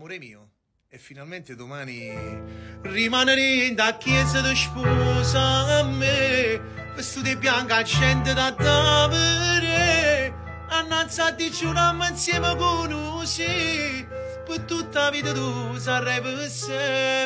amore mio, e finalmente domani rimanere in da chiesa di sposa a me, vestiti bianca accende da davere, annanzati giù insieme con insieme per tutta la vita tu sarai per sempre.